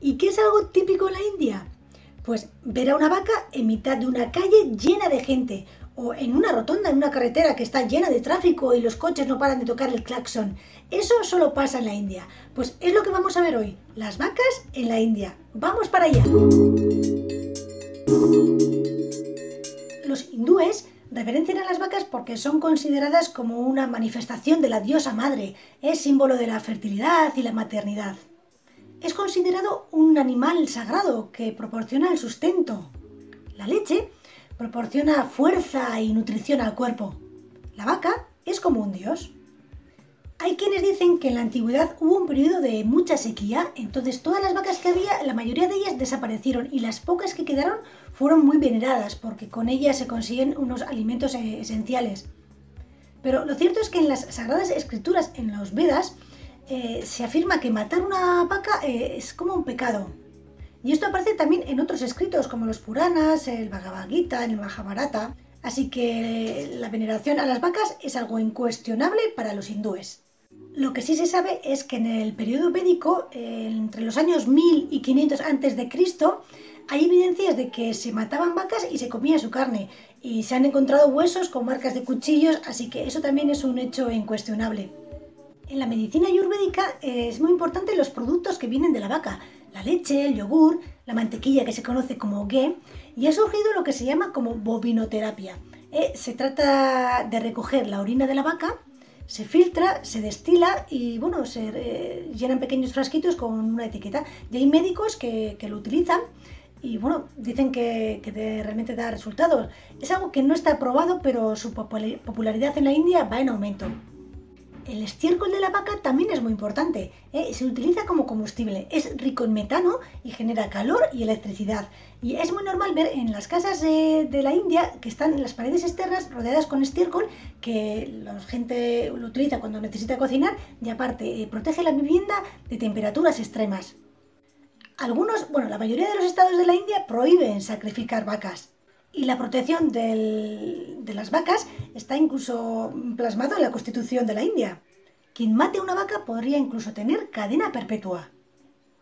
¿Y qué es algo típico en la India? Pues ver a una vaca en mitad de una calle llena de gente, o en una rotonda, en una carretera que está llena de tráfico y los coches no paran de tocar el claxon. Eso solo pasa en la India. Pues es lo que vamos a ver hoy, las vacas en la India. ¡Vamos para allá! Los hindúes reverencian a las vacas porque son consideradas como una manifestación de la diosa madre, es símbolo de la fertilidad y la maternidad. Es considerado un animal sagrado que proporciona el sustento. La leche proporciona fuerza y nutrición al cuerpo. La vaca es como un dios. Hay quienes dicen que en la antigüedad hubo un periodo de mucha sequía, entonces todas las vacas que había, la mayoría de ellas desaparecieron y las pocas que quedaron fueron muy veneradas porque con ellas se consiguen unos alimentos eh, esenciales. Pero lo cierto es que en las sagradas escrituras, en los Vedas, eh, se afirma que matar una vaca eh, es como un pecado. Y esto aparece también en otros escritos como los Puranas, el Bhagavad Gita, el Mahabharata. Así que la veneración a las vacas es algo incuestionable para los hindúes. Lo que sí se sabe es que en el periodo védico, entre los años 1000 y 500 a.C., hay evidencias de que se mataban vacas y se comía su carne. Y se han encontrado huesos con marcas de cuchillos, así que eso también es un hecho incuestionable. En la medicina ayurvédica eh, es muy importante los productos que vienen de la vaca, la leche, el yogur, la mantequilla que se conoce como ghee, y ha surgido lo que se llama como bovinoterapia. Eh, se trata de recoger la orina de la vaca, se filtra, se destila y bueno, se eh, llenan pequeños frasquitos con una etiqueta. Y hay médicos que, lo utilizan y bueno, dicen que, realmente da resultados. Es algo que no está probado, pero su popularidad en la India va en aumento. El estiércol de la vaca también es muy importante. ¿eh? Se utiliza como combustible. Es rico en metano y genera calor y electricidad. Y es muy normal ver en las casas de, la India que están las paredes externas rodeadas con estiércol que la gente lo utiliza cuando necesita cocinar y aparte eh, protege la vivienda de temperaturas extremas. Algunos, bueno, la mayoría de los estados de la India prohíben sacrificar vacas y la protección de las vacas está incluso plasmado en la Constitución de la India. Quien mate una vaca podría incluso tener cadena perpetua.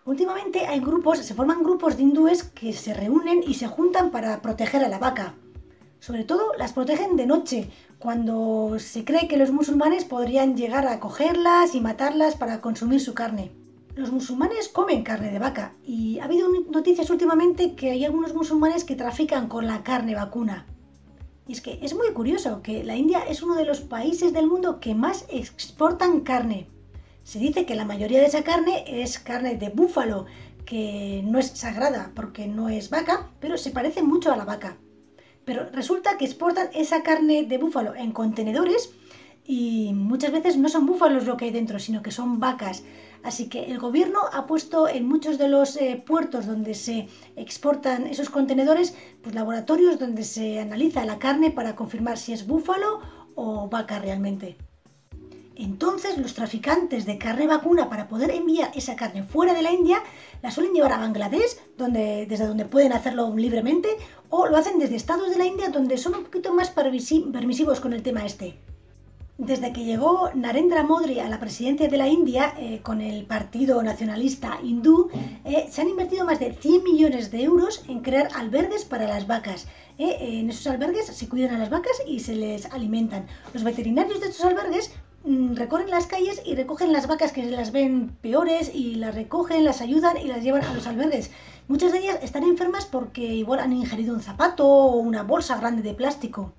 Últimamente hay grupos, se forman grupos de hindúes que se reúnen y se juntan para proteger a la vaca. Sobre todo las protegen de noche, cuando se cree que los musulmanes podrían llegar a cogerlas y matarlas para consumir su carne los musulmanes comen carne de vaca y ha habido noticias últimamente que hay algunos musulmanes que trafican con la carne vacuna. Y es que es muy curioso que la India es uno de los países del mundo que más exportan carne. Se dice que la mayoría de esa carne es carne de búfalo, que no es sagrada porque no es vaca, pero se parece mucho a la vaca. Pero resulta que exportan esa carne de búfalo en contenedores y muchas veces no son búfalos lo que hay dentro, sino que son vacas. Así que el gobierno ha puesto en muchos de los eh, puertos donde se exportan esos contenedores, pues laboratorios donde se analiza la carne para confirmar si es búfalo o vaca realmente. Entonces los traficantes de carne vacuna para poder enviar esa carne fuera de la India la suelen llevar a Bangladesh, donde, desde donde pueden hacerlo libremente, o lo hacen desde estados de la India donde son un poquito más permisivos con el tema este. Desde que llegó Narendra Modi a la presidencia de la India eh, con el Partido Nacionalista Hindú, eh, se han invertido más de 100 millones de euros en crear albergues para las vacas. Eh, en esos albergues se cuidan a las vacas y se les alimentan. Los veterinarios de estos albergues mm, recorren las calles y recogen las vacas que se las ven peores y las recogen, las ayudan y las llevan a los albergues. Muchas de ellas están enfermas porque igual han ingerido un zapato o una bolsa grande de plástico.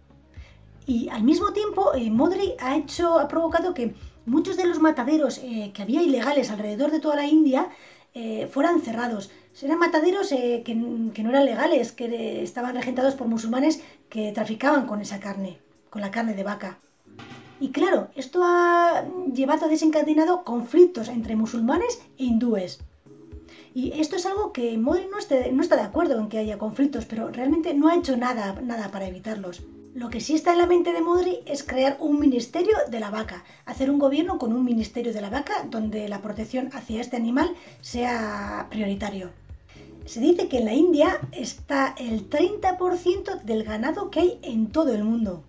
Y al mismo tiempo, eh, Modri ha, hecho, ha provocado que muchos de los mataderos eh, que había ilegales alrededor de toda la India eh, fueran cerrados. Eran mataderos que, que, no eran legales, que estaban regentados por musulmanes que traficaban con esa carne, con la carne de vaca. Y claro, esto ha llevado a desencadenado conflictos entre musulmanes e hindúes. Y esto es algo que Modri no, no está de acuerdo en que haya conflictos, pero realmente no ha hecho nada, nada para evitarlos. Lo que sí está en la mente de Modri es crear un ministerio de la vaca, hacer un gobierno con un ministerio de la vaca donde la protección hacia este animal sea prioritario. Se dice que en la India está el 30% del ganado que hay en todo el mundo.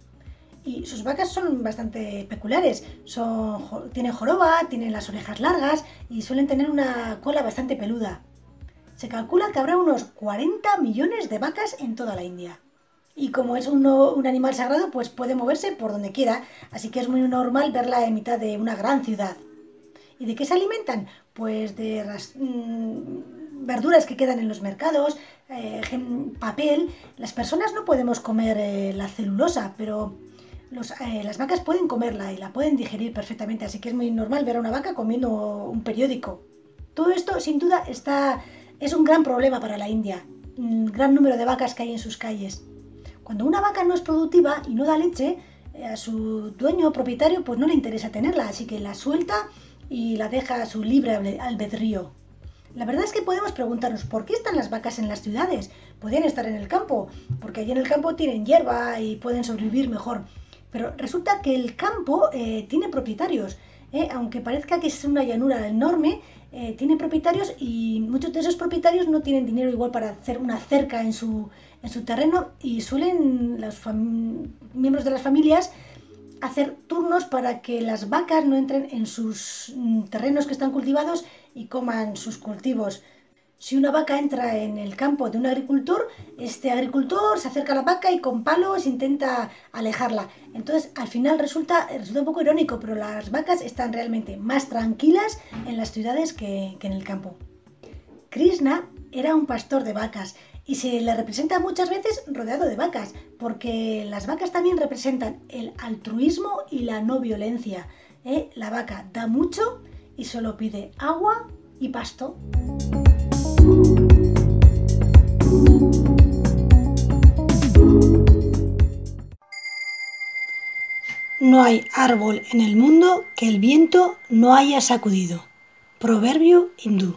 Y sus vacas son bastante peculiares. Son, tienen joroba, tienen las orejas largas y suelen tener una cola bastante peluda. Se calcula que habrá unos 40 millones de vacas en toda la India. Y como es un, un, animal sagrado, pues puede moverse por donde quiera, así que es muy normal verla en mitad de una gran ciudad. ¿Y de qué se alimentan? Pues de mmm, verduras que quedan en los mercados, eh, papel. Las personas no podemos comer eh, la celulosa, pero eh, las vacas pueden comerla y la pueden digerir perfectamente, así que es muy normal ver a una vaca comiendo un periódico. Todo esto, sin duda, está, es un gran problema para la India, un gran número de vacas que hay en sus calles. Cuando una vaca no es productiva y no da leche, eh, a su dueño propietario pues no le interesa tenerla, así que la suelta y la deja a su libre albedrío. La verdad es que podemos preguntarnos por qué están las vacas en las ciudades. Podrían estar en el campo, porque allí en el campo tienen hierba y pueden sobrevivir mejor. Pero resulta que el campo eh, tiene propietarios. ¿Eh? Aunque parezca que es una llanura enorme, eh, tiene propietarios y muchos de esos propietarios no tienen dinero igual para hacer una cerca en su, en su terreno y suelen los miembros de las familias hacer turnos para que las vacas no entren en sus mm, terrenos que están cultivados y coman sus cultivos. Si una vaca entra en el campo de un agricultor, este agricultor se acerca a la vaca y con palos intenta alejarla. Entonces, al final resulta, resulta un poco irónico, pero las vacas están realmente más tranquilas en las ciudades que, que en el campo. Krishna era un pastor de vacas y se le representa muchas veces rodeado de vacas, porque las vacas también representan el altruismo y la no violencia. ¿eh? La vaca da mucho y solo pide agua y pasto. No hay árbol en el mundo que el viento no haya sacudido. Proverbio hindú.